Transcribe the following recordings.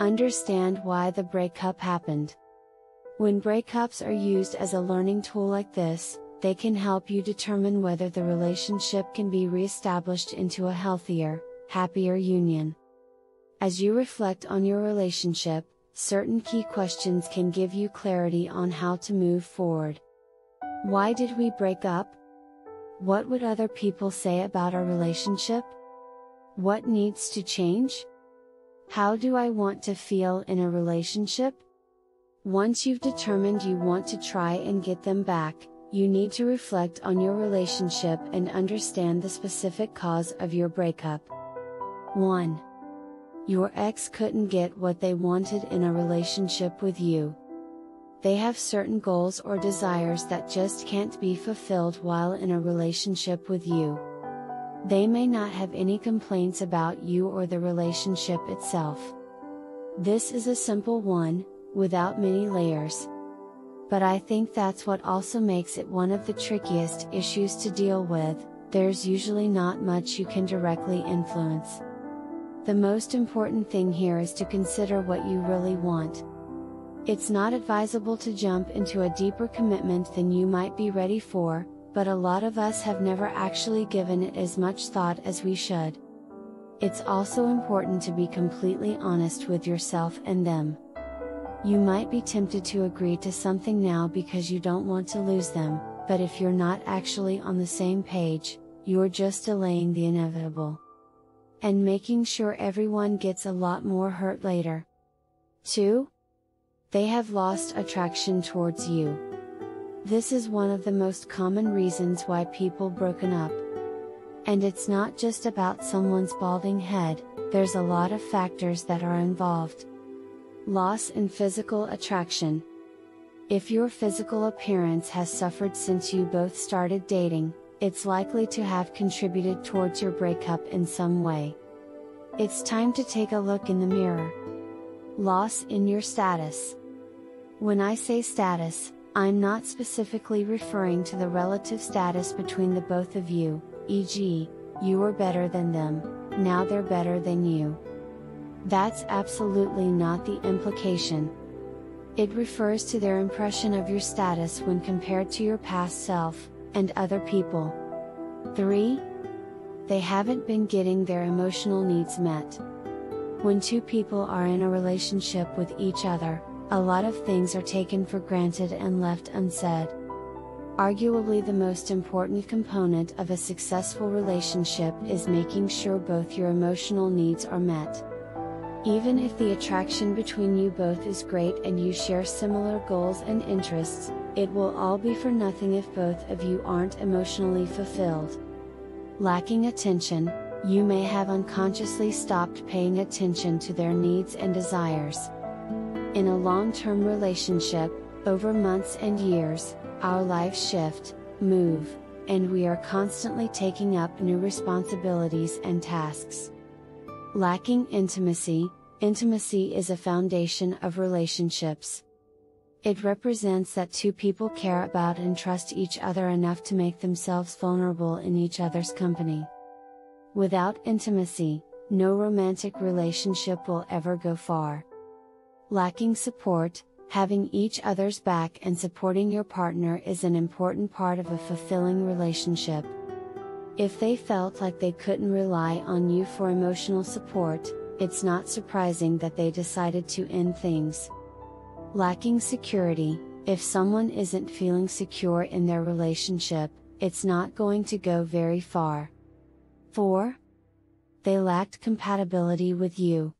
Understand why the breakup happened. When breakups are used as a learning tool like this, they can help you determine whether the relationship can be reestablished into a healthier, happier union. As you reflect on your relationship, certain key questions can give you clarity on how to move forward. Why did we break up? What would other people say about our relationship? What needs to change? How do I want to feel in a relationship? Once you've determined you want to try and get them back, you need to reflect on your relationship and understand the specific cause of your breakup. 1. Your ex couldn't get what they wanted in a relationship with you. They have certain goals or desires that just can't be fulfilled while in a relationship with you. They may not have any complaints about you or the relationship itself. This is a simple one, without many layers but I think that's what also makes it one of the trickiest issues to deal with, there's usually not much you can directly influence. The most important thing here is to consider what you really want. It's not advisable to jump into a deeper commitment than you might be ready for, but a lot of us have never actually given it as much thought as we should. It's also important to be completely honest with yourself and them. You might be tempted to agree to something now because you don't want to lose them, but if you're not actually on the same page, you're just delaying the inevitable. And making sure everyone gets a lot more hurt later. 2. They have lost attraction towards you. This is one of the most common reasons why people broken up. And it's not just about someone's balding head, there's a lot of factors that are involved. Loss in physical attraction. If your physical appearance has suffered since you both started dating, it's likely to have contributed towards your breakup in some way. It's time to take a look in the mirror. Loss in your status. When I say status, I'm not specifically referring to the relative status between the both of you, e.g., you were better than them, now they're better than you. That's absolutely not the implication. It refers to their impression of your status when compared to your past self, and other people. 3. They haven't been getting their emotional needs met. When two people are in a relationship with each other, a lot of things are taken for granted and left unsaid. Arguably, the most important component of a successful relationship is making sure both your emotional needs are met. Even if the attraction between you both is great and you share similar goals and interests, it will all be for nothing if both of you aren't emotionally fulfilled. Lacking attention, you may have unconsciously stopped paying attention to their needs and desires. In a long term relationship, over months and years, our lives shift, move, and we are constantly taking up new responsibilities and tasks. Lacking intimacy, intimacy is a foundation of relationships. It represents that two people care about and trust each other enough to make themselves vulnerable in each other's company. Without intimacy, no romantic relationship will ever go far. Lacking support, having each other's back and supporting your partner is an important part of a fulfilling relationship. If they felt like they couldn't rely on you for emotional support, it's not surprising that they decided to end things. Lacking security, if someone isn't feeling secure in their relationship, it's not going to go very far. 4. They lacked compatibility with you.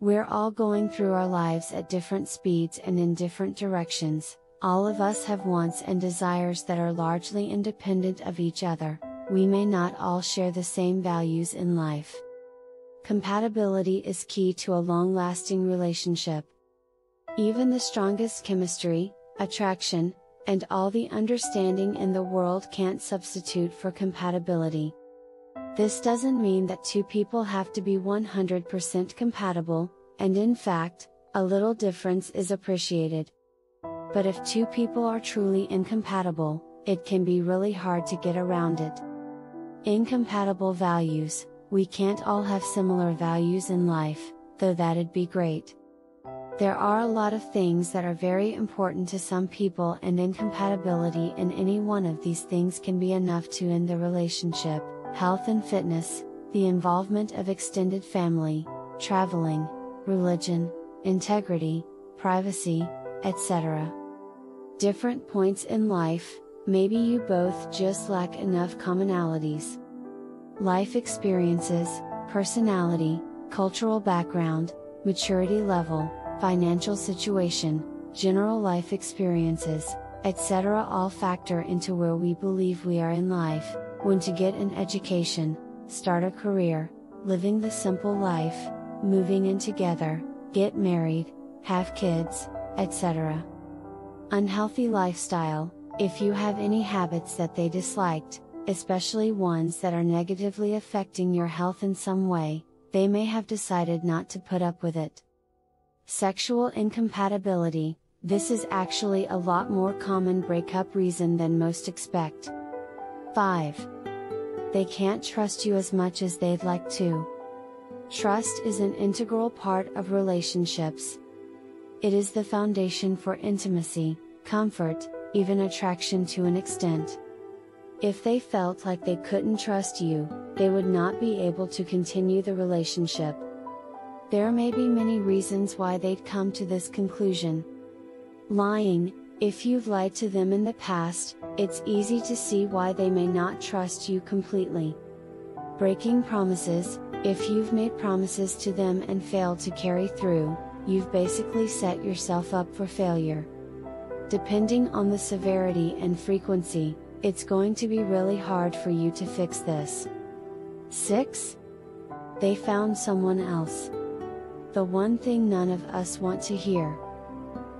We're all going through our lives at different speeds and in different directions, all of us have wants and desires that are largely independent of each other we may not all share the same values in life. Compatibility is key to a long lasting relationship. Even the strongest chemistry, attraction, and all the understanding in the world can't substitute for compatibility. This doesn't mean that two people have to be 100% compatible, and in fact, a little difference is appreciated. But if two people are truly incompatible, it can be really hard to get around it. Incompatible values, we can't all have similar values in life, though that'd be great. There are a lot of things that are very important to some people, and incompatibility in any one of these things can be enough to end the relationship health and fitness, the involvement of extended family, traveling, religion, integrity, privacy, etc. Different points in life, maybe you both just lack enough commonalities. Life experiences, personality, cultural background, maturity level, financial situation, general life experiences, etc. all factor into where we believe we are in life, when to get an education, start a career, living the simple life, moving in together, get married, have kids, etc. Unhealthy lifestyle, if you have any habits that they disliked, especially ones that are negatively affecting your health in some way, they may have decided not to put up with it. Sexual incompatibility, this is actually a lot more common breakup reason than most expect. 5. They can't trust you as much as they'd like to. Trust is an integral part of relationships. It is the foundation for intimacy, comfort, even attraction to an extent. If they felt like they couldn't trust you, they would not be able to continue the relationship. There may be many reasons why they'd come to this conclusion. Lying, if you've lied to them in the past, it's easy to see why they may not trust you completely. Breaking promises, if you've made promises to them and failed to carry through, you've basically set yourself up for failure. Depending on the severity and frequency, it's going to be really hard for you to fix this. 6. They found someone else the one thing none of us want to hear.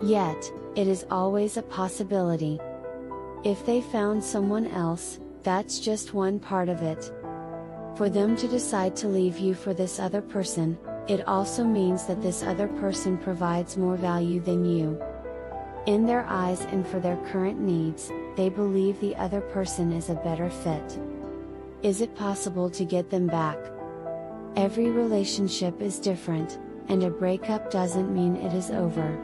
Yet, it is always a possibility. If they found someone else, that's just one part of it. For them to decide to leave you for this other person, it also means that this other person provides more value than you. In their eyes and for their current needs, they believe the other person is a better fit. Is it possible to get them back? Every relationship is different, and a breakup doesn't mean it is over.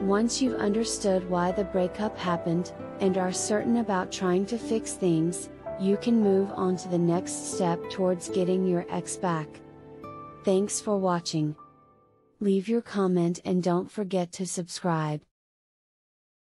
Once you've understood why the breakup happened, and are certain about trying to fix things, you can move on to the next step towards getting your ex back. Thanks for watching. Leave your comment and don't forget to subscribe.